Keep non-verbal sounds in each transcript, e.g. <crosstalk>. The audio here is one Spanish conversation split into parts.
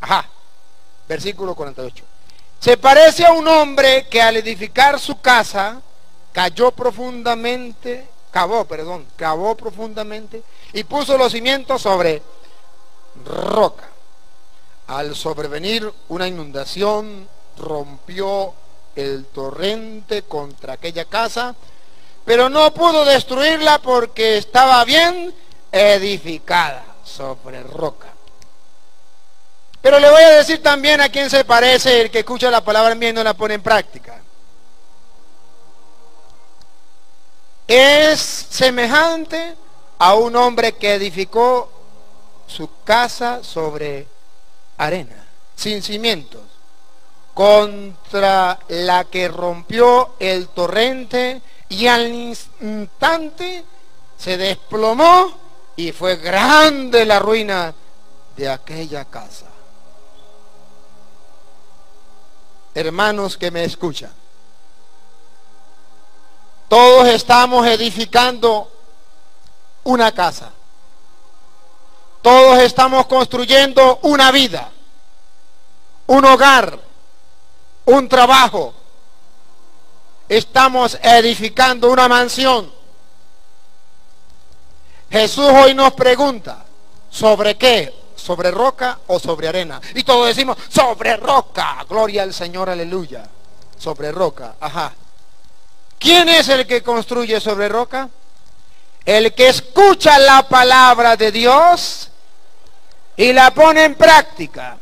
Ajá, versículo 48. Se parece a un hombre que al edificar su casa cayó profundamente, cavó, perdón, cavó profundamente y puso los cimientos sobre roca. Al sobrevenir una inundación, rompió el torrente contra aquella casa, pero no pudo destruirla porque estaba bien edificada sobre roca. Pero le voy a decir también a quién se parece el que escucha la palabra mía y no la pone en práctica. Es semejante a un hombre que edificó su casa sobre arena, sin cimientos, contra la que rompió el torrente y al instante se desplomó y fue grande la ruina de aquella casa. Hermanos que me escuchan, todos estamos edificando una casa. Todos estamos construyendo una vida, un hogar, un trabajo. Estamos edificando una mansión. Jesús hoy nos pregunta, ¿sobre qué? ¿Sobre roca o sobre arena? Y todos decimos, sobre roca. Gloria al Señor, aleluya. Sobre roca, ajá. ¿Quién es el que construye sobre roca? El que escucha la palabra de Dios y la pone en práctica.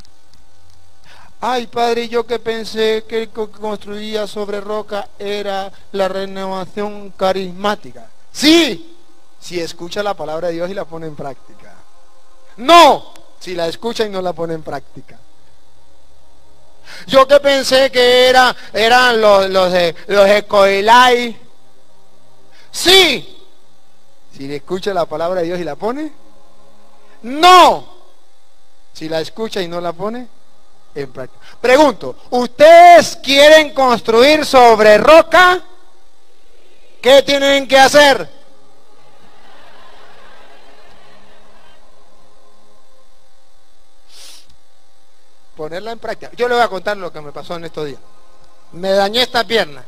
Ay, padre, yo que pensé que el que construía sobre roca era la renovación carismática. Sí, si escucha la palabra de Dios y la pone en práctica. No, si la escucha y no la pone en práctica. Yo que pensé que era, eran los, los los Ecoelai. Sí, si le escucha la palabra de Dios y la pone, no. Si la escucha y no la pone, en práctica. Pregunto, ¿ustedes quieren construir sobre roca? ¿Qué tienen que hacer? Ponerla en práctica. Yo le voy a contar lo que me pasó en estos días. Me dañé esta pierna.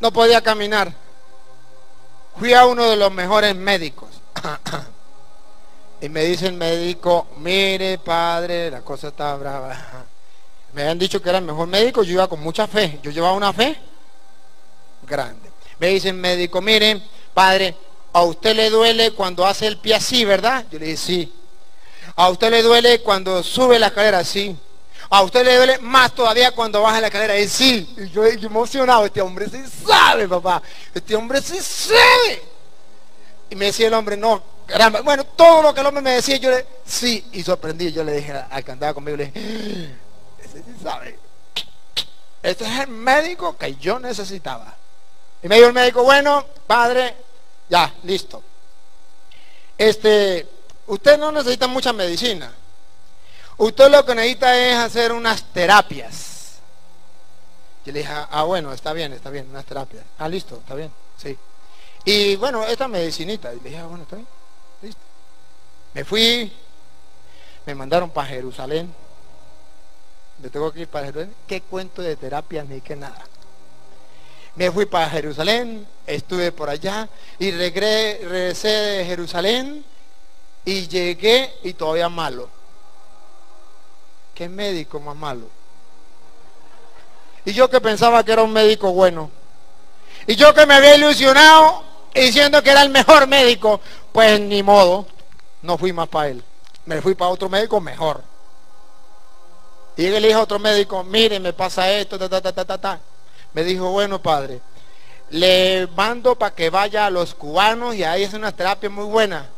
No podía caminar fui a uno de los mejores médicos. <clears throat> y me dice el médico, mire padre, la cosa está brava. Me habían dicho que era el mejor médico, yo iba con mucha fe. Yo llevaba una fe grande. Me dice el médico, mire, padre, a usted le duele cuando hace el pie así, ¿verdad? Yo le dije, sí. A usted le duele cuando sube la escalera así. A usted le duele más todavía cuando baja la escalera. Y sí, yo, yo emocionado, este hombre sí sabe, papá. Este hombre sí sabe. Y me decía el hombre, no, caramba. Bueno, todo lo que el hombre me decía, yo le, sí, y sorprendí. Yo le dije al que andaba conmigo, le dije, ese sí sabe. Este es el médico que yo necesitaba. Y me dijo el médico, bueno, padre, ya, listo. Este, usted no necesita mucha medicina. Usted lo que necesita es hacer unas terapias. Yo le dije, ah, bueno, está bien, está bien, unas terapias. Ah, listo, está bien, sí. Y bueno, esta medicinita. Y le dije, ah, bueno, está bien, listo. Me fui, me mandaron para Jerusalén. Me tengo que ir para Jerusalén. ¿Qué cuento de terapias ni qué nada? Me fui para Jerusalén, estuve por allá y regresé de Jerusalén y llegué y todavía malo qué médico más malo. Y yo que pensaba que era un médico bueno. Y yo que me había ilusionado diciendo que era el mejor médico, pues ni modo, no fui más para él. Me fui para otro médico mejor. Y le dije a otro médico, mire, me pasa esto, ta, ta, ta, ta, ta. Me dijo, bueno, padre, le mando para que vaya a los cubanos y ahí es una terapia muy buena.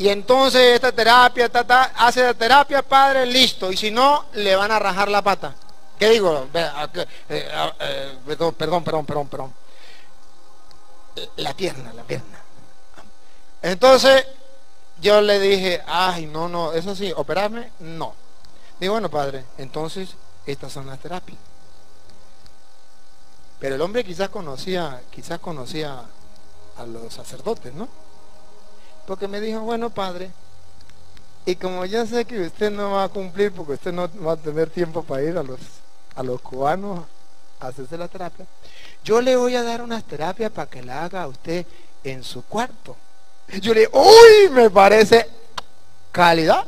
Y entonces esta terapia, hace la terapia, padre, listo. Y si no, le van a rajar la pata. ¿Qué digo? Eh, eh, perdón, perdón, perdón, perdón, perdón. La pierna, la pierna. Entonces yo le dije, ay, no, no, eso sí, operarme, no. Digo, bueno, padre, entonces estas son las terapias. Pero el hombre quizás conocía, quizás conocía a los sacerdotes, ¿no? Porque me dijo, bueno, padre, Y como yo sé que usted no va a cumplir porque usted no va a tener tiempo para ir a los, a los cubanos a hacerse la terapia, yo le voy a dar unas terapias para que la haga usted en su cuarto. Yo le digo, uy, me parece calidad.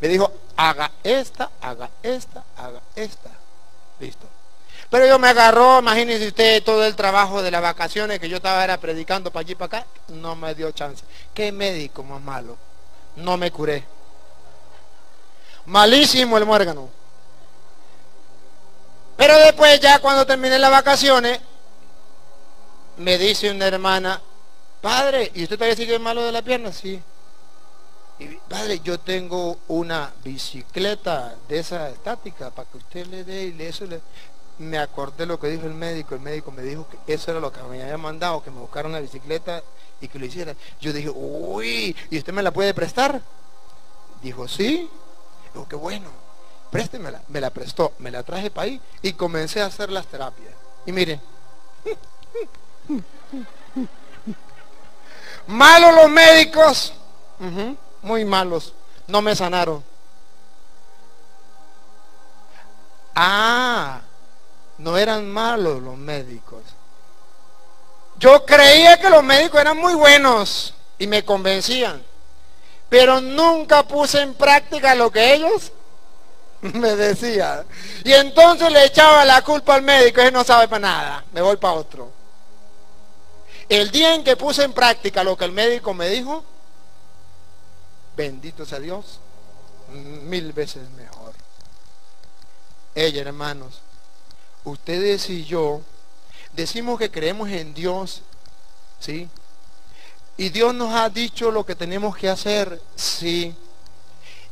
Me dijo, haga esta, haga esta, haga esta. Listo. Pero yo me agarró, imagínese usted, todo el trabajo de las vacaciones que yo estaba era predicando para allí para acá, no me dio chance. ¿Qué médico más malo? No me curé. Malísimo el muérgano. Pero después ya cuando terminé las vacaciones, me dice una hermana, padre, ¿y usted todavía sigue malo de la pierna? Sí. Y, padre, yo tengo una bicicleta de esa estática para que usted le dé y eso le me acordé lo que dijo el médico. El médico me dijo que eso era lo que me había mandado, que me buscaron la bicicleta y que lo hiciera. Yo dije, uy, ¿y usted me la puede prestar? Dijo, sí. Dijo, qué bueno, préstemela. Me la prestó, me la traje para ahí y comencé a hacer las terapias. Y mire, <laughs> malos los médicos, muy malos, no me sanaron. Ah, no eran malos los médicos. Yo creía que los médicos eran muy buenos y me convencían, pero nunca puse en práctica lo que ellos <laughs> me decían. Y entonces le echaba la culpa al médico, él no sabe para nada, me voy para otro. El día en que puse en práctica lo que el médico me dijo, bendito sea Dios, mil veces mejor. Ella, hermanos, ustedes y yo decimos que creemos en Dios, ¿sí? Y Dios nos ha dicho lo que tenemos que hacer, sí.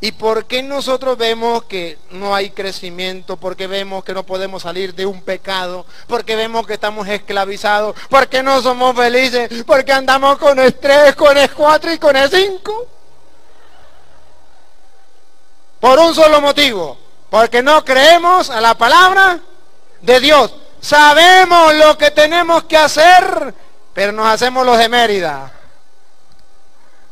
¿Y por qué nosotros vemos que no hay crecimiento? Porque vemos que no podemos salir de un pecado. Porque vemos que estamos esclavizados. Porque no somos felices. Porque andamos con el 3, con el 4 y con el 5. Por un solo motivo. Porque no creemos a la palabra de Dios. Sabemos lo que tenemos que hacer, pero nos hacemos los de Mérida.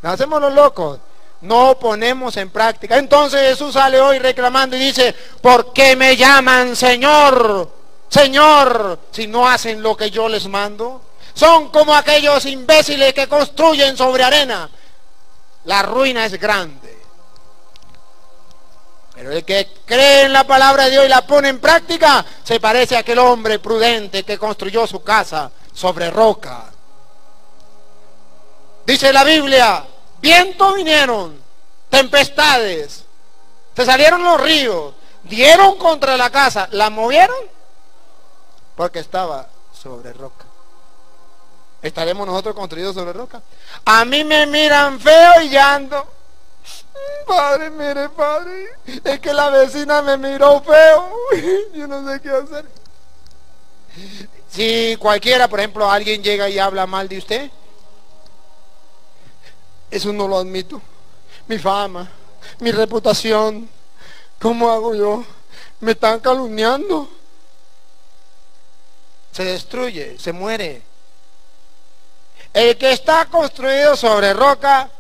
Nos hacemos los locos. No ponemos en práctica. Entonces Jesús sale hoy reclamando y dice, ¿por qué me llaman Señor? Señor, si no hacen lo que yo les mando. Son como aquellos imbéciles que construyen sobre arena. La ruina es grande. Pero el que cree en la palabra de Dios y la pone en práctica, se parece a aquel hombre prudente que construyó su casa sobre roca. Dice la Biblia, vientos vinieron, tempestades, se salieron los ríos, dieron contra la casa, la movieron porque estaba sobre roca. ¿Estaremos nosotros construidos sobre roca? A mí me miran feo y ya ando Padre, mire, padre, es que la vecina me miró feo. <laughs> Yo no sé qué hacer. Si cualquiera, por ejemplo, alguien llega y habla mal de usted, eso no lo admito. Mi fama, mi reputación, ¿cómo hago yo? Me están calumniando. Se destruye, se muere. El que está construido sobre roca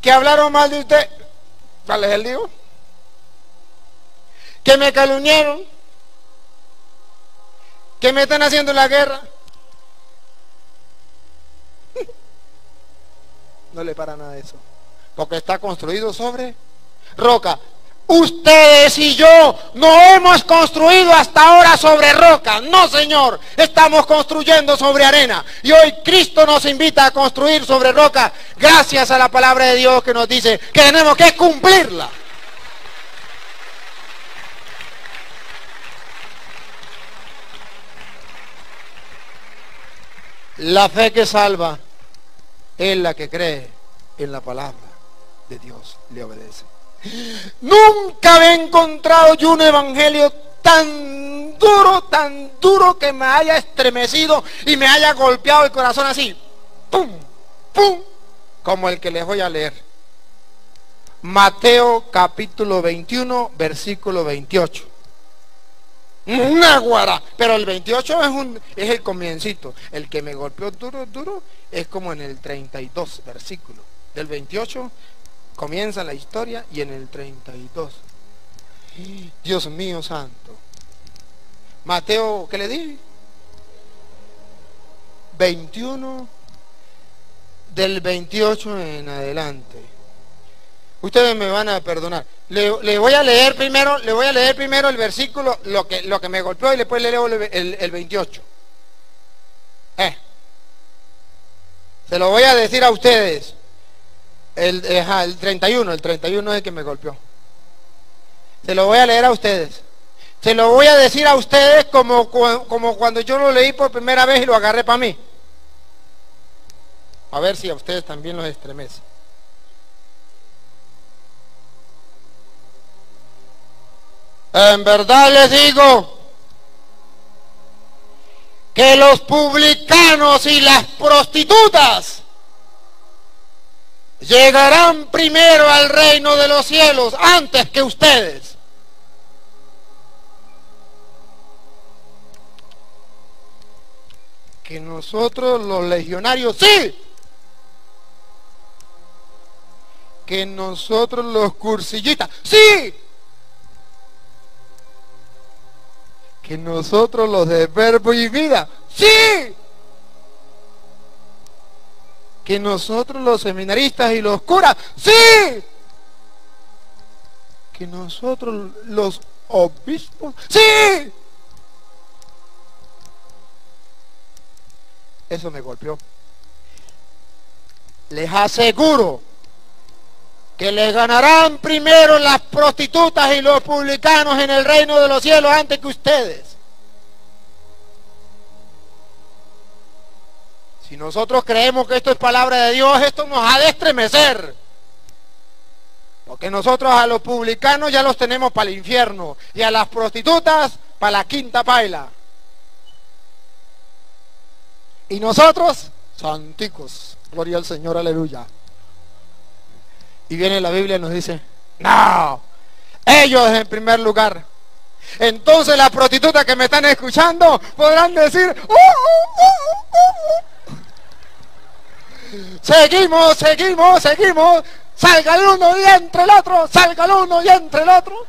que hablaron mal de usted, ¿cuál es el lío? Que me calumniaron, que me están haciendo la guerra. <laughs> No le para nada eso, porque está construido sobre roca. Ustedes y yo no hemos construido hasta ahora sobre roca. No, Señor. Estamos construyendo sobre arena. Y hoy Cristo nos invita a construir sobre roca gracias a la palabra de Dios que nos dice que tenemos que cumplirla. La fe que salva es la que cree en la palabra de Dios. Le obedece. Nunca he encontrado yo un evangelio tan duro, tan duro que me haya estremecido y me haya golpeado el corazón así. ¡Pum! ¡Pum! Como el que les voy a leer. Mateo capítulo 21, versículo 28. Una guara. Pero el 28 es, un, es el comiencito. El que me golpeó duro, duro, es como en el 32 versículo. Del 28 Comienza la historia y en el 32. Dios mío santo. Mateo, ¿qué le di? 21 del 28 en adelante. Ustedes me van a perdonar. Le, voy a leer primero, le voy a leer primero el versículo, lo que, lo que me golpeó y después le leo el, 28. Eh. Se lo voy a decir a ustedes. El, el 31, el 31 es el que me golpeó. Se lo voy a leer a ustedes. Se lo voy a decir a ustedes como, como cuando yo lo leí por primera vez y lo agarré para mí. A ver si a ustedes también los estremece. En verdad les digo que los publicanos y las prostitutas llegarán primero al reino de los cielos antes que ustedes. Que nosotros los legionarios, sí, que nosotros los cursillistas, sí, que nosotros los de verbo y vida, sí, que nosotros los seminaristas y los curas, sí, que nosotros los obispos, sí. Eso me golpeó. Les aseguro que le ganarán primero las prostitutas y los publicanos en el reino de los cielos antes que ustedes. Si nosotros creemos que esto es palabra de Dios, esto nos ha de estremecer. Porque nosotros a los publicanos ya los tenemos para el infierno y a las prostitutas para la quinta paila. Y nosotros, santicos, gloria al Señor, aleluya. Y viene la Biblia y nos dice, no, ellos en primer lugar. Entonces las prostitutas que me están escuchando podrán decir, uh, uh, uh, seguimos, seguimos, seguimos, salga el uno y entre el otro, salga el uno y entre el otro.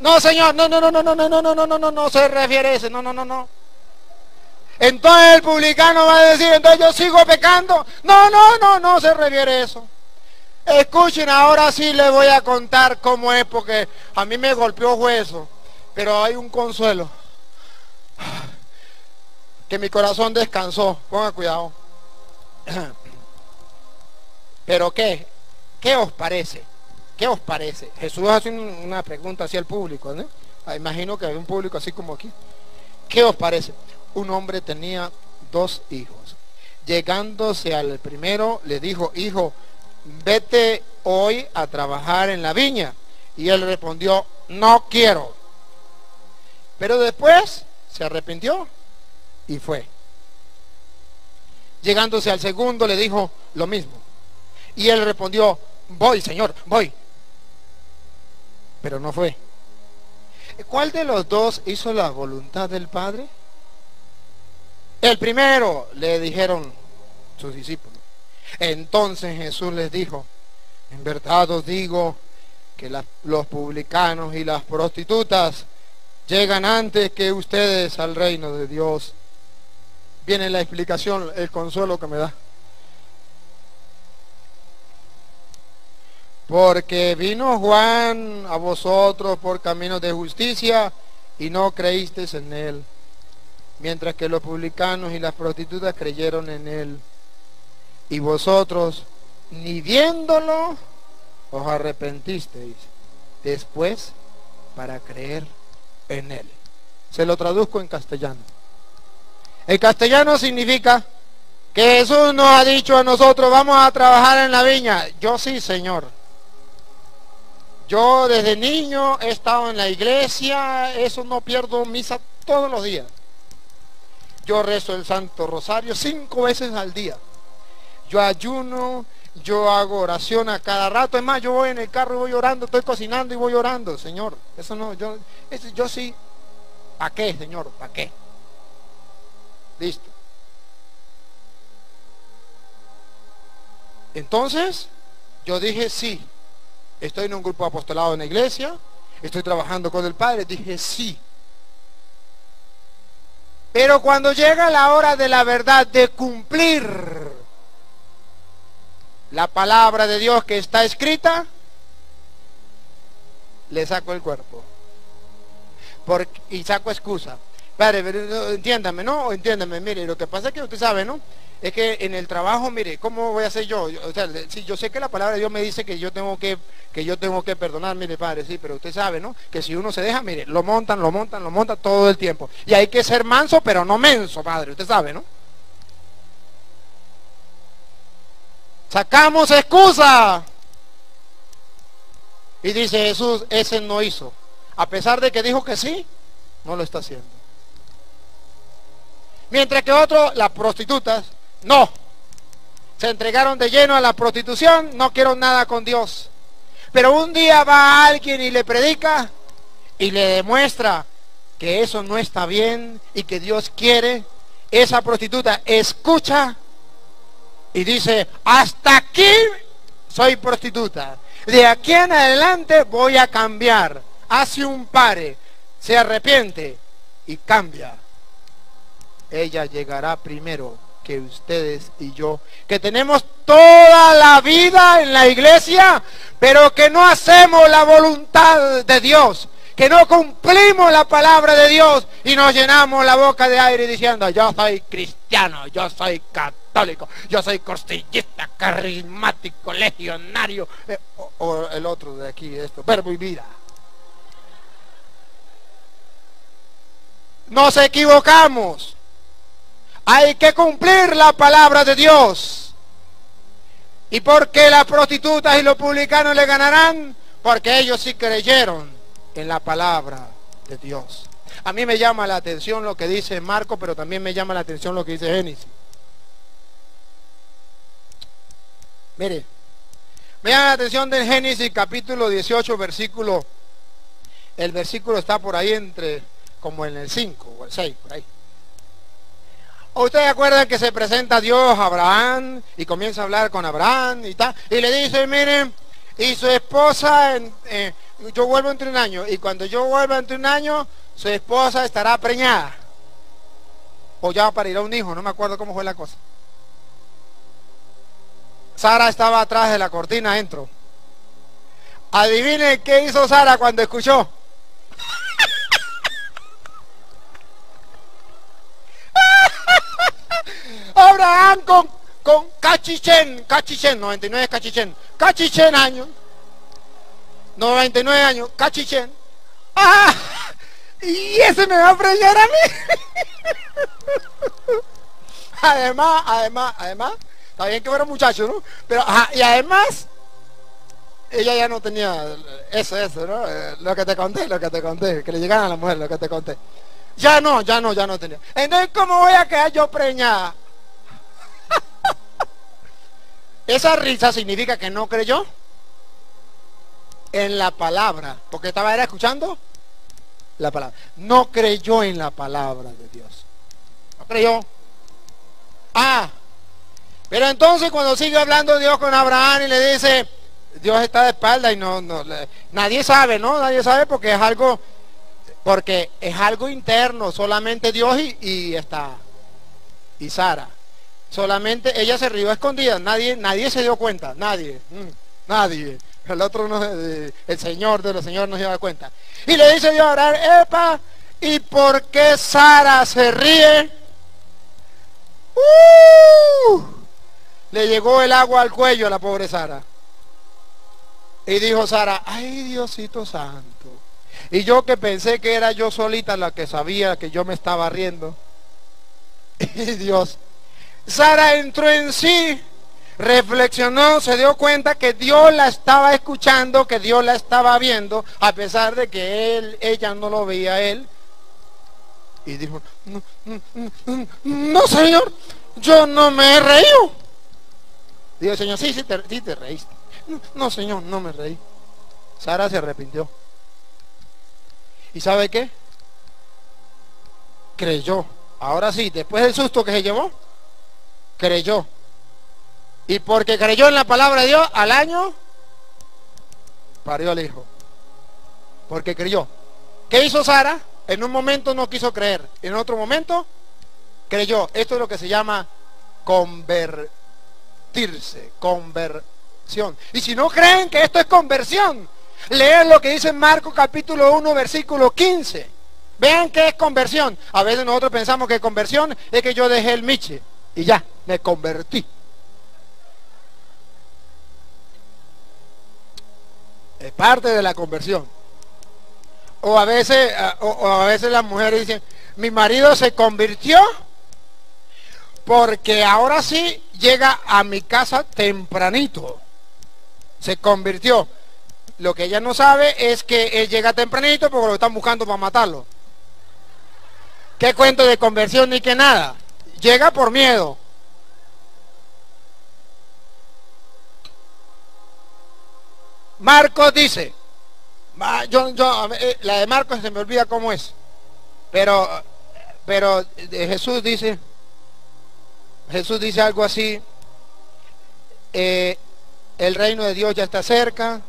No, señor, no, no, no, no, no, no, no, no, no, no, no, no se refiere a ese, no, no, no, no. Entonces el publicano va a decir, entonces yo sigo pecando. No, no, no, no se refiere a eso. Escuchen, ahora sí les voy a contar cómo es, porque a mí me golpeó hueso, pero hay un consuelo. Que mi corazón descansó, ponga cuidado. Pero ¿qué? ¿Qué os parece? ¿Qué os parece? Jesús hace una pregunta hacia el público, ¿no? Ah, imagino que hay un público así como aquí. ¿Qué os parece? un hombre tenía dos hijos. Llegándose al primero, le dijo, hijo, vete hoy a trabajar en la viña. Y él respondió, no quiero. Pero después se arrepintió y fue. Llegándose al segundo, le dijo lo mismo. Y él respondió, voy, Señor, voy. Pero no fue. ¿Cuál de los dos hizo la voluntad del Padre? El primero, le dijeron sus discípulos. Entonces Jesús les dijo, en verdad os digo que los publicanos y las prostitutas llegan antes que ustedes al reino de Dios. Viene la explicación, el consuelo que me da. Porque vino Juan a vosotros por caminos de justicia y no creísteis en él mientras que los publicanos y las prostitutas creyeron en él. Y vosotros, ni viéndolo, os arrepentisteis después para creer en él. Se lo traduzco en castellano. El castellano significa que Jesús nos ha dicho a nosotros, vamos a trabajar en la viña. Yo sí, Señor. Yo desde niño he estado en la iglesia, eso no pierdo misa todos los días. Yo rezo el Santo Rosario cinco veces al día. Yo ayuno, yo hago oración a cada rato. Es más, yo voy en el carro y voy orando, estoy cocinando y voy orando, Señor. Eso no, yo, yo sí. ¿Para qué, Señor? ¿Para qué? Listo. Entonces, yo dije sí. Estoy en un grupo apostolado en la iglesia, estoy trabajando con el Padre, dije sí. Pero cuando llega la hora de la verdad de cumplir la palabra de Dios que está escrita, le saco el cuerpo. y saco excusa. Padre, entiéndame, ¿no? Entiéndame, mire, lo que pasa es que usted sabe, ¿no? Es que en el trabajo, mire, ¿cómo voy a hacer yo? O sea, si yo sé que la palabra de Dios me dice que yo tengo que, que yo tengo que perdonar, mire, padre, sí, pero usted sabe, ¿no? Que si uno se deja, mire, lo montan, lo montan, lo montan todo el tiempo. Y hay que ser manso, pero no menso, padre, usted sabe, ¿no? Sacamos excusa. Y dice Jesús, ese no hizo. A pesar de que dijo que sí, no lo está haciendo. Mientras que otros, las prostitutas, no. Se entregaron de lleno a la prostitución, no quiero nada con Dios. Pero un día va alguien y le predica y le demuestra que eso no está bien y que Dios quiere. Esa prostituta escucha y dice, hasta aquí soy prostituta. De aquí en adelante voy a cambiar. Hace un pare, se arrepiente y cambia ella llegará primero que ustedes y yo, que tenemos toda la vida en la iglesia, pero que no hacemos la voluntad de Dios, que no cumplimos la palabra de Dios y nos llenamos la boca de aire diciendo, yo soy cristiano, yo soy católico, yo soy costillista, carismático, legionario, eh, o, el otro de aquí, esto, verbo y vida. Nos equivocamos. Hay que cumplir la palabra de Dios. ¿Y por qué las prostitutas y los publicanos le ganarán? Porque ellos sí creyeron en la palabra de Dios. A mí me llama la atención lo que dice Marco, pero también me llama la atención lo que dice Génesis. Mire, me llama la atención del Génesis capítulo 18, versículo. El versículo está por ahí entre, como en el 5 o el 6, por ahí. ¿Ustedes acuerdan que se presenta Dios a Abraham y comienza a hablar con Abraham y tal? Y le dice, miren, y su esposa, eh, yo vuelvo entre un año, y cuando yo vuelva entre un año, su esposa estará preñada. O ya para ir a un hijo, no me acuerdo cómo fue la cosa. Sara estaba atrás de la cortina, entro. Adivinen qué hizo Sara cuando escuchó. Abraham con, con Cachichen, Cachichen, 99 Cachichen, Cachichen años, 99 años, Cachichen. ¡Ah! Y ese me va a preñar a mí. <laughs> además, además, además, está bien que fuera muchacho, ¿no? Pero, y además, ella ya no tenía eso, eso, ¿no? Eh, lo que te conté, lo que te conté, que le llegaran a la mujer, lo que te conté. Ya no, ya no, ya no tenía. Entonces, ¿cómo voy a quedar yo preñada? Esa risa significa que no creyó en la palabra, porque estaba era escuchando la palabra. No creyó en la palabra de Dios. No creyó. Ah, pero entonces cuando sigue hablando Dios con Abraham y le dice, Dios está de espalda y no, no nadie sabe, ¿no? Nadie sabe porque es algo, porque es algo interno, solamente Dios y, y está, y Sara. Solamente ella se rió escondida, nadie, nadie se dio cuenta, nadie, mm, nadie. El otro no, el Señor de los señores no se da cuenta. Y le dice Dios a orar, epa, ¿y por qué Sara se ríe? ¡Uh! Le llegó el agua al cuello a la pobre Sara. Y dijo Sara, ay Diosito Santo. Y yo que pensé que era yo solita la que sabía que yo me estaba riendo. <laughs> Y Dios, Sara entró en sí, reflexionó, se dio cuenta que Dios la estaba escuchando, que Dios la estaba viendo, a pesar de que él, ella no lo veía a él. Y dijo, no, señor, yo no me he reído. Dijo, señor, sí, sí te, sí te reíste. No, señor, no me reí. Sara se arrepintió. ¿Y sabe qué? Creyó. Ahora sí, después del susto que se llevó, creyó. Y porque creyó en la palabra de Dios, al año parió al hijo. Porque creyó. ¿Qué hizo Sara? En un momento no quiso creer. En otro momento creyó. Esto es lo que se llama convertirse. Conversión. Y si no creen que esto es conversión, lean lo que dice Marcos capítulo 1, versículo 15. Vean que es conversión. A veces nosotros pensamos que conversión es que yo dejé el miche y ya, me convertí. Es parte de la conversión. O a veces, o, a veces las mujeres dicen, mi marido se convirtió porque ahora sí llega a mi casa tempranito. Se convirtió. Lo que ella no sabe es que él llega tempranito porque lo están buscando para matarlo. ¿Qué cuento de conversión ni que nada? Llega por miedo. Marcos dice, eh, la de Marcos se me olvida cómo es, pero, pero Jesús dice, Jesús dice algo así, eh, el reino de Dios ya está cerca,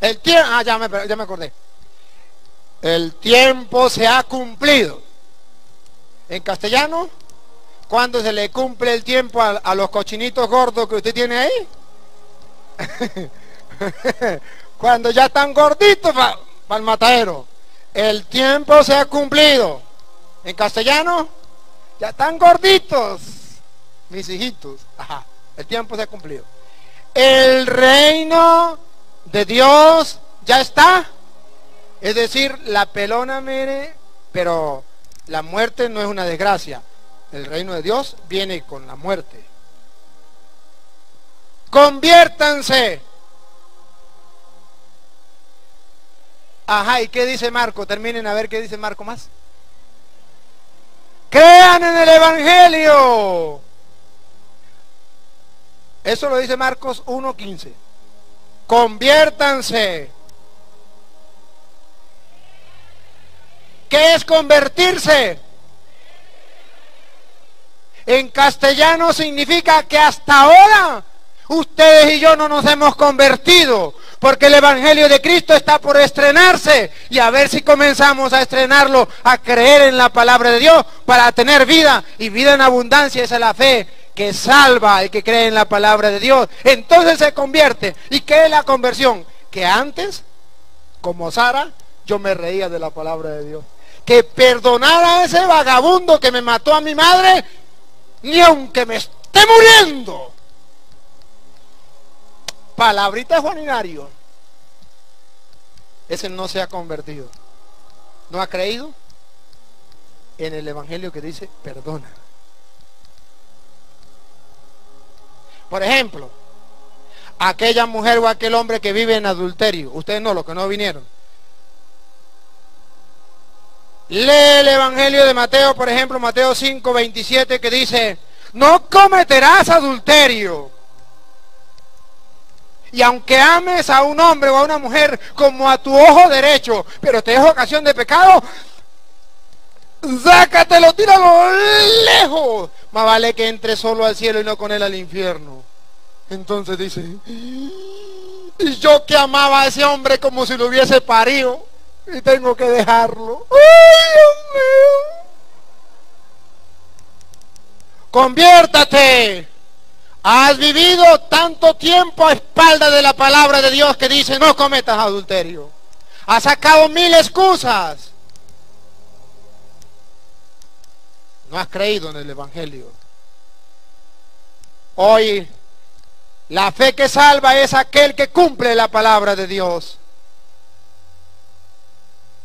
el tiempo, ah, ya me, ya me acordé, el tiempo se ha cumplido. En castellano, cuando se le cumple el tiempo a, los cochinitos gordos que usted tiene ahí? <laughs> Cuando ya están gorditos para el matadero. El tiempo se ha cumplido. En castellano, ya están gorditos, mis hijitos. Ajá, el tiempo se ha cumplido. El reino de Dios ya está. Es decir, la pelona, mire, pero la muerte no es una desgracia. El reino de Dios viene con la muerte. Conviértanse Ajá, ¿y qué dice Marco? Terminen a ver qué dice Marco más. Crean en el Evangelio. Eso lo dice Marcos 1.15. Conviértanse. ¿Qué es convertirse? En castellano significa que hasta ahora ustedes y yo no nos hemos convertido. Porque el Evangelio de Cristo está por estrenarse. Y a ver si comenzamos a estrenarlo, a creer en la palabra de Dios para tener vida. Y vida en abundancia. Esa es la fe que salva al que cree en la palabra de Dios. Entonces se convierte. ¿Y qué es la conversión? Que antes, como Sara, yo me reía de la palabra de Dios. Que perdonara a ese vagabundo que me mató a mi madre, ni aunque me esté muriendo palabrita de Juaninario, ese no se ha convertido. No ha creído en el Evangelio que dice, perdona. Por ejemplo, aquella mujer o aquel hombre que vive en adulterio, ustedes no, los que no vinieron. Lee el Evangelio de Mateo, por ejemplo, Mateo 5, 27, que dice, no cometerás adulterio. Y aunque ames a un hombre o a una mujer como a tu ojo derecho, pero te es ocasión de pecado, sácatelo, tíralo lejos. Más vale que entre solo al cielo y no con él al infierno. Entonces dice, y yo que amaba a ese hombre como si lo hubiese parido, y tengo que dejarlo. ¡Ay, Dios mío! Conviértate. Has vivido tanto tiempo a espalda de la palabra de Dios que dice no cometas adulterio. Has sacado mil excusas. No has creído en el Evangelio. Hoy la fe que salva es aquel que cumple la palabra de Dios.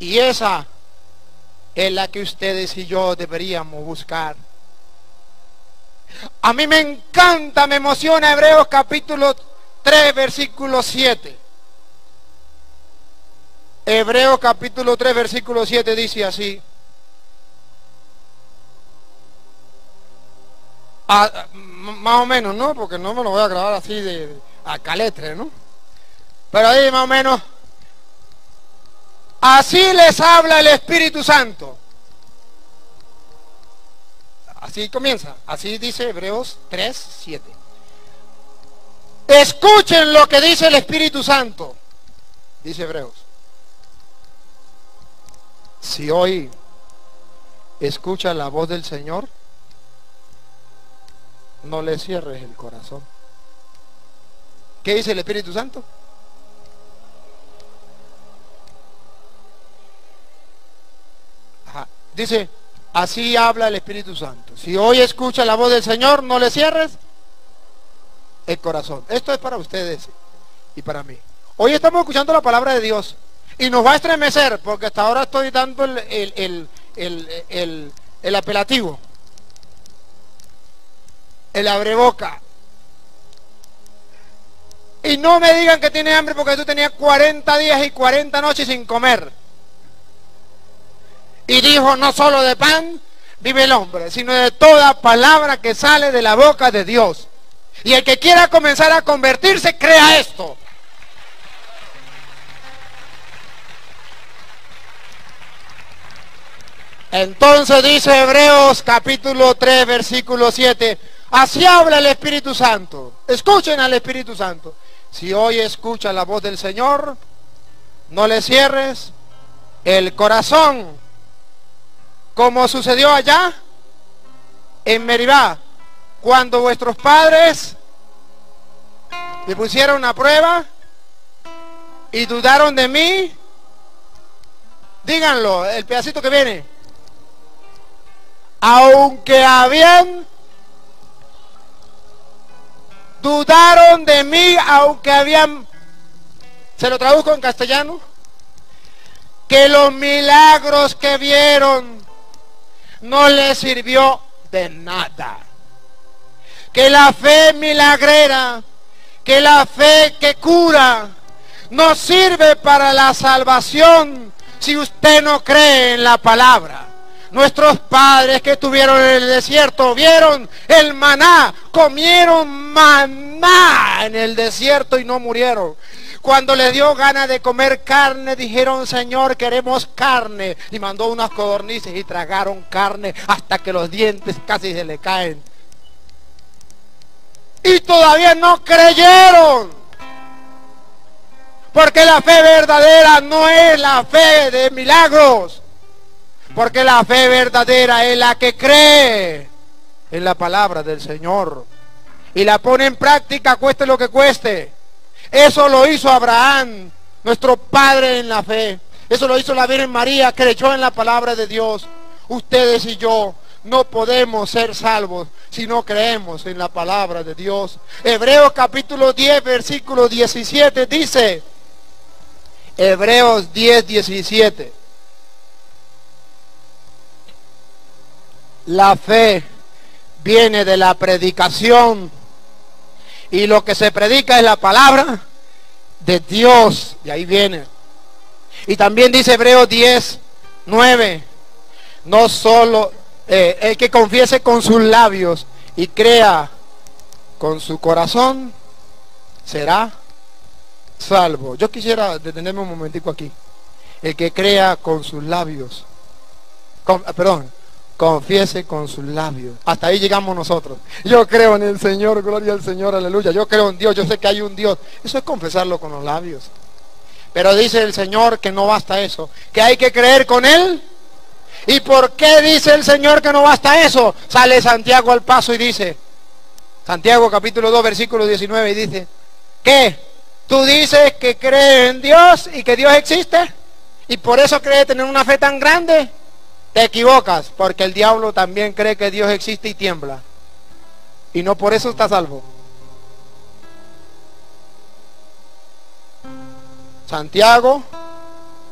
Y esa es la que ustedes y yo deberíamos buscar. A mí me encanta, me emociona Hebreos capítulo 3, versículo 7. Hebreos capítulo 3, versículo 7 dice así. Ah, más o menos, ¿no? Porque no me lo voy a grabar así de a caletre, ¿no? Pero ahí más o menos. Así les habla el Espíritu Santo. Así comienza. Así dice Hebreos 3, 7. Escuchen lo que dice el Espíritu Santo, dice Hebreos. Si hoy escucha la voz del Señor, no le cierres el corazón. ¿Qué dice el Espíritu Santo? Dice, así habla el Espíritu Santo. Si hoy escucha la voz del Señor, no le cierres el corazón. Esto es para ustedes y para mí. Hoy estamos escuchando la palabra de Dios y nos va a estremecer porque hasta ahora estoy dando el, el, apelativo, el abreboca. Y no me digan que tiene hambre porque tú tenías 40 días y 40 noches sin comer. Y dijo, no solo de pan vive el hombre, sino de toda palabra que sale de la boca de Dios. Y el que quiera comenzar a convertirse, crea esto. Entonces dice Hebreos capítulo 3, versículo 7, así habla el Espíritu Santo. Escuchen al Espíritu Santo. Si hoy escucha la voz del Señor, no le cierres el corazón, como sucedió allá en Meribá, cuando vuestros padres me pusieron a prueba y dudaron de mí, díganlo, el pedacito que viene, aunque habían dudaron de mí, aunque habían, se lo traduzco en castellano, que los milagros que vieron no les sirvió de nada que la fe milagrera, que la fe que cura, no sirve para la salvación si usted no cree en la palabra. Nuestros padres que estuvieron en el desierto vieron el maná, comieron maná en el desierto y no murieron. Cuando le dio ganas de comer carne, dijeron, Señor, queremos carne. Y mandó unas codornices y tragaron carne hasta que los dientes casi se le caen y todavía no creyeron. Porque la fe verdadera no es la fe de milagros. Porque la fe verdadera es la que cree en la palabra del Señor. Y la pone en práctica, cueste lo que cueste. Eso lo hizo Abraham, nuestro padre en la fe. Eso lo hizo la Virgen María, creyó en la palabra de Dios. Ustedes y yo no podemos ser salvos si no creemos en la palabra de Dios. Hebreos capítulo 10, versículo 17 dice, Hebreos 10, 17. La fe viene de la predicación y lo que se predica es la palabra de Dios. De ahí viene. Y también dice Hebreos 10, 9. No solo eh, el que confiese con sus labios y crea con su corazón, será salvo. Yo quisiera detenerme un momentico aquí. El que crea con sus labios, perdón, confiese con sus labios. Hasta ahí llegamos nosotros. Yo creo en el Señor, gloria al Señor, aleluya. Yo creo en Dios, yo sé que hay un Dios. Eso es confesarlo con los labios. Pero dice el Señor que no basta eso, que hay que creer con Él ¿Y por qué dice el Señor que no basta eso? Sale Santiago al paso y dice, Santiago capítulo 2 versículo 19 y dice, ¿qué? ¿Tú dices que crees en Dios y que Dios existe? ¿Y por eso crees tener una fe tan grande? Te equivocas, porque el diablo también cree que Dios existe y tiembla. Y no por eso está salvo. Santiago,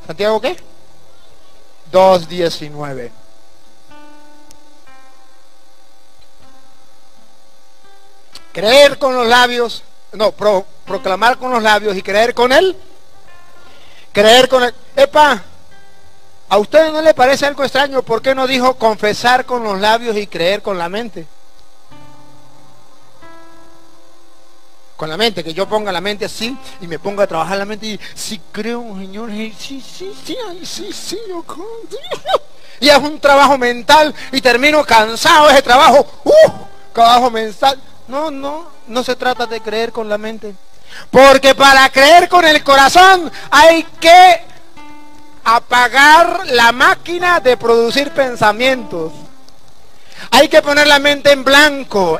¿Santiago qué? 2.19. Creer con los labios, no, proclamar con los labios y creer con él. Creer con él. Epa, ¿a ustedes no le parece algo extraño? ¿Por qué no dijo confesar con los labios y creer con la mente? con la mente, que yo ponga la mente así y me ponga a trabajar la mente y si creo, Señor, sí, sí, sí, sí, sí, yo <laughs> Y es un trabajo mental y termino cansado de ese trabajo. ¡Uh! Trabajo mental. No, no, no se trata de creer con la mente. Porque para creer con el corazón hay que apagar la máquina de producir pensamientos. Hay que poner la mente en blanco,